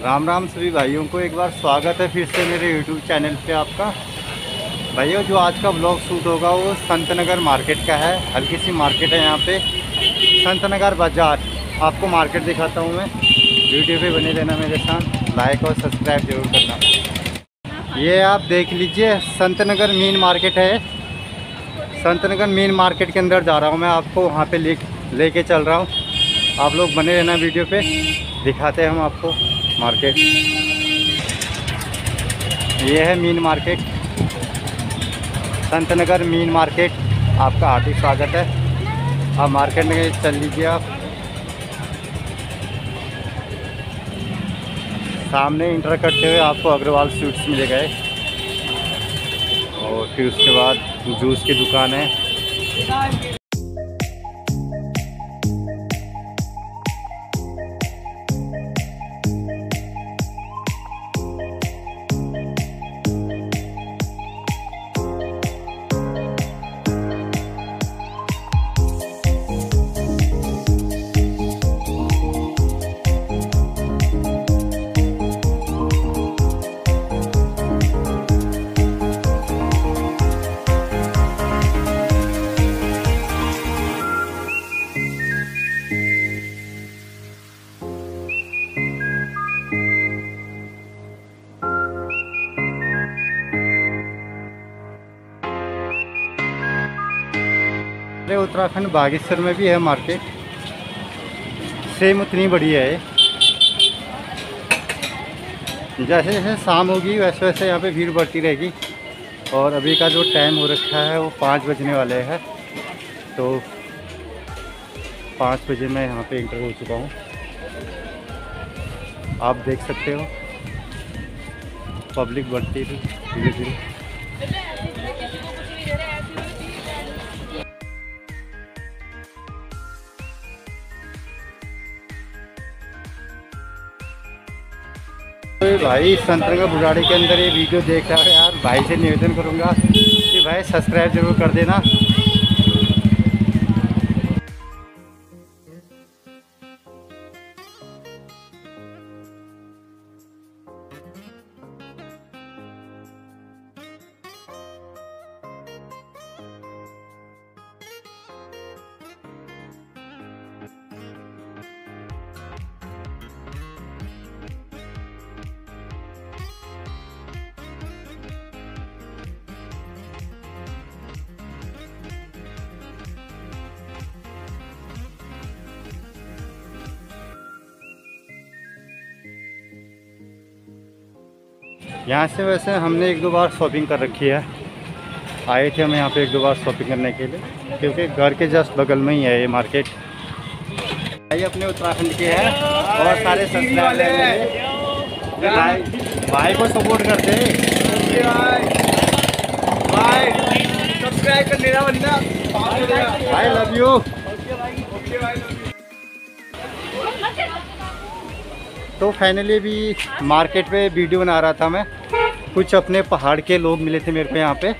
राम राम सभी भाइयों को एक बार स्वागत है फिर से मेरे यूट्यूब चैनल पे आपका। भाइयों, जो आज का ब्लॉग शूट होगा वो संत नगर मार्केट का है। हल्की सी मार्केट है यहाँ पे। संत नगर बाज़ार, आपको मार्केट दिखाता हूँ मैं। वीडियो पे बने रहना मेरे साथ। लाइक और सब्सक्राइब ज़रूर करना। ये आप देख लीजिए संत नगर मेन मार्केट है। संत नगर मेन मार्केट के अंदर जा रहा हूँ मैं आपको। वहाँ पर ले लेके चल रहा हूँ। आप लोग बने रहना वीडियो पे। दिखाते हैं हम आपको। मार्केट। ये है mean market. Sant Nagar mean market. आपका हार्दिक स्वागत है। आप मार्केट में चल लीजिए आप। सामने इंटर करते हुए आपको अग्रवाल स्वीट्स मिले गए। और फिर उसके बाद जूस की दुकान है। अरे उत्तराखंड बागेश्वर में भी है मार्केट। सेम उतनी बड़ी है जैसे जैसे शाम होगी, वैसे वैसे यहाँ पे भीड़ बढ़ती रहेगी। और अभी का जो टाइम हो रखा है, वो पाँच बजने वाले हैं। तो पाँच बजे मैं यहाँ पे इंटर हो चुका हूँ। आप देख सकते हो। पब्लिक बढ़ती थी धीरे धीरे भाई संतरंगा बुराड़ी के अंदर ये वीडियो देख रहा है यार। भाई से निवेदन करूँगा कि भाई सब्सक्राइब ज़रूर कर देना। यहाँ से वैसे हमने एक दो बार शॉपिंग कर रखी है। आए थे हम यहाँ पे एक दो बार शॉपिंग करने के लिए, क्योंकि घर के जस्ट बगल में ही है ये मार्केट भाई अपने उत्तराखंड के हैं और सारे भाई भाई को सपोर्ट करते भाई लव यू तो फाइनली भी मार्केट पे वीडियो बना रहा था मैं। कुछ अपने पहाड़ के लोग मिले थे मेरे को यहाँ पे।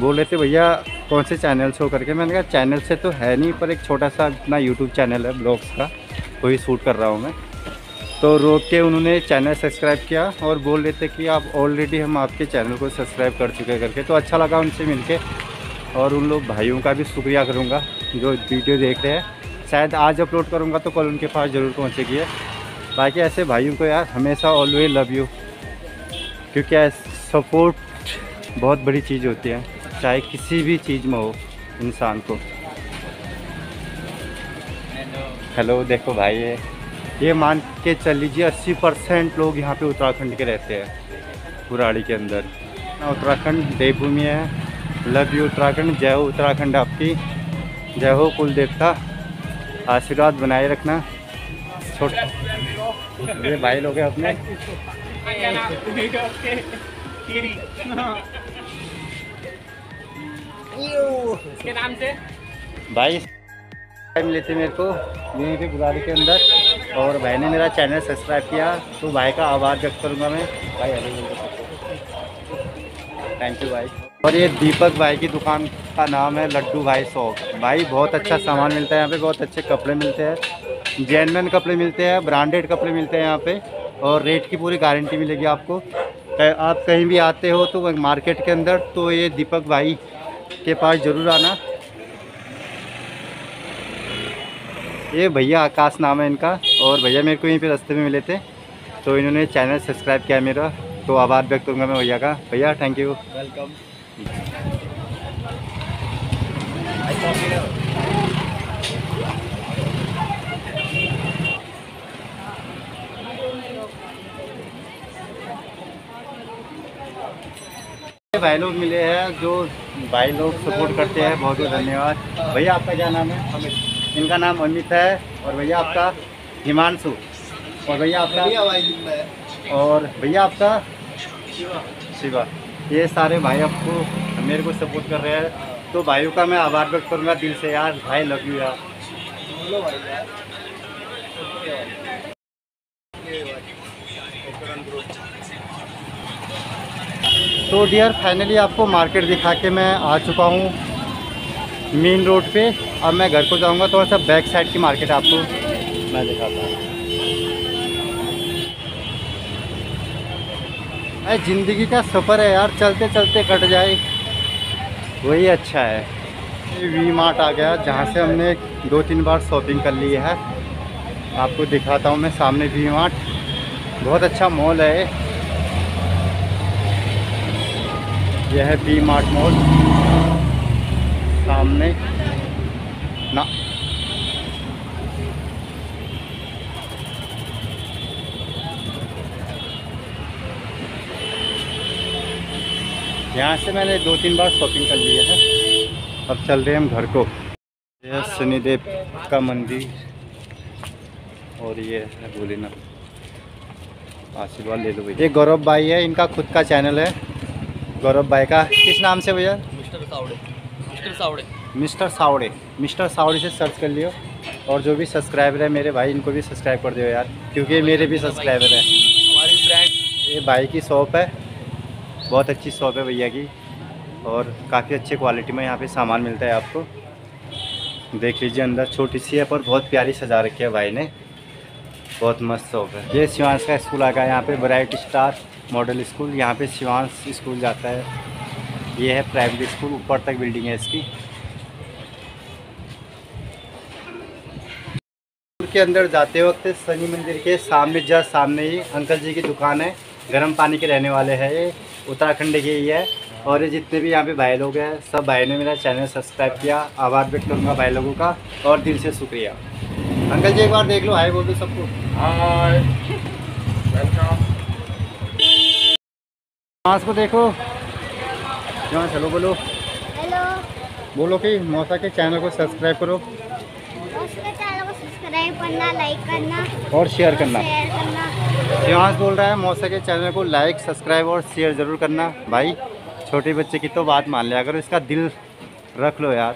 बोल रहे थे, भैया, कौन से चैनल शो करके? मैंने कहा चैनल से तो है नहीं, पर एक छोटा सा अपना यूट्यूब चैनल है ब्लॉग्स का। वही शूट कर रहा हूँ मैं। तो रोक के उन्होंने चैनल सब्सक्राइब किया और बोल रहे थे कि आप ऑलरेडी हम आपके चैनल को सब्सक्राइब कर चुके हैं करके। तो अच्छा लगा उनसे मिलके और उन लोग भाइयों का भी शुक्रिया करूँगा जो वीडियो देख रहे हैं। शायद आज अपलोड करूँगा तो कल उनके पास ज़रूर पहुँचेगी है बाकी ऐसे भाइयों को यार हमेशा ऑलवेज लव यू क्योंकि सपोर्ट बहुत बड़ी चीज़ होती है चाहे किसी भी चीज़ में हो इंसान को। हेलो देखो भाई ये ये मान के चल लीजिए अस्सी परसेंट लोग यहाँ पे उत्तराखंड के रहते हैं पुराड़ी के अंदर। उत्तराखंड देवभूमि है। लव यू उत्तराखंड जय हो उत्तराखंड आपकी। जय हो कुल देवता आशीर्वाद बनाए रखना। छोट ये भाई लोग हैं अपने। भाई टाइम लेते मेरे को यहीं पे बुराड़ी के अंदर। और भाई ने मेरा चैनल सब्सक्राइब किया तो भाई का आभार व्यक्त करूँगा मैं। भाई, अभी थैंक यू भाई। और ये दीपक भाई की दुकान का नाम है लड्डू भाई शॉप भाई, बहुत अच्छा सामान मिलता है यहाँ पे, बहुत अच्छे कपड़े मिलते हैं। जैनमैन कपड़े मिलते हैं ब्रांडेड कपड़े मिलते हैं यहाँ पे और रेट की पूरी गारंटी मिलेगी आपको। आप कहीं भी आते हो तो मार्केट के अंदर तो ये दीपक भाई के पास ज़रूर आना। ये भैया आकाश नाम है इनका और भैया मेरे को यहीं पे रास्ते में मिले थे तो इन्होंने चैनल सब्सक्राइब किया मेरा तो आभार व्यक्त करूँगा मैं भैया का। भैया थैंक यू वेलकम भाई लोग मिले हैं जो भाई लोग सपोर्ट करते हैं बहुत बहुत धन्यवाद। भैया आपका क्या नाम है? अमित इनका नाम अमित है और भैया आपका हिमांशु। और भैया आपका और भैया आपका शिवा। ये सारे भाई आपको मेरे को सपोर्ट कर रहे हैं। तो भाइयों का मैं आभार व्यक्त करूँगा दिल से यार भाई लव यू यार। तो डियर फाइनली आपको मार्केट दिखा के मैं आ चुका हूँ मेन रोड पे। अब मैं घर को जाऊँगा, थोड़ा सा बैक साइड की मार्केट आपको मैं दिखाता हूँ। अरे, ज़िंदगी का सफ़र है यार, चलते चलते कट जाए। वही अच्छा है। वी मार्ट आ गया, जहाँ से हमने दो तीन बार शॉपिंग कर ली है। आपको दिखाता हूँ मैं सामने वी मार्ट बहुत अच्छा मॉल है यह है वी मार्ट मॉल। सामने ना। यहाँ से मैंने दो तीन बार शॉपिंग कर लिया है। अब चल रहे हैं हम घर को। यह शनिदेव का मंदिर और ये है भोलेनाथ। आशीर्वाद ले लो भैया। ये गौरव भाई है, इनका खुद का चैनल है। गौरव भाई का। किस नाम से भैया? Mister Sawade. Mister Sawade. Mister Sawade. Mister Sawade से सर्च कर लियो। और जो भी सब्सक्राइबर है मेरे भाई इनको भी सब्सक्राइब कर दियो यार क्योंकि मेरे भी सब्सक्राइबर हैं। हमारी ब्रांड ये भाई की शॉप है। बहुत अच्छी शॉप है भैया की। और काफ़ी अच्छी क्वालिटी में यहाँ पे सामान मिलता है आपको। देख लीजिए अंदर छोटी सी है पर बहुत प्यारी सजा रखी है भाई ने। बहुत मस्त शॉप है। ये शिवांश का स्कूल आ गया यहाँ पे ब्राइट स्टार मॉडल स्कूल यहाँ पे शिवांश स्कूल जाता है। ये है प्राइमरी स्कूल ऊपर तक बिल्डिंग है इसकी। स्कूल के अंदर जाते वक्त शनि मंदिर के सामने जस्ट सामने ही अंकल जी की दुकान है। गर्म पानी के रहने वाले हैं ये। उत्तराखंड के ही है। और ये जितने भी यहाँ पे भाई लोग हैं सब भाई ने मेरा चैनल सब्सक्राइब किया। आभार व्यक्त करूँगा भाई लोगों का। और दिल से शुक्रिया। अंकल जी एक बार देख लो हाय बोल दो सबको। हाय। वेलकम मास को देखो। जहाँ चलो बोलो। हेलो। बोलो कि मौसा के चैनल को सब्सक्राइब करो। चैनल को सब्सक्राइब करना लाइक करना। और शेयर करना। शेयर करना। शिवांश बोल रहा है मौसा के चैनल को लाइक सब्सक्राइब और शेयर ज़रूर करना। भाई छोटे बच्चे की तो बात मान लिया करो इसका दिल रख लो यार।